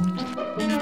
Música